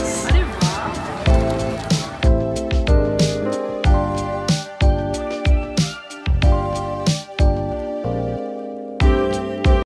Yes.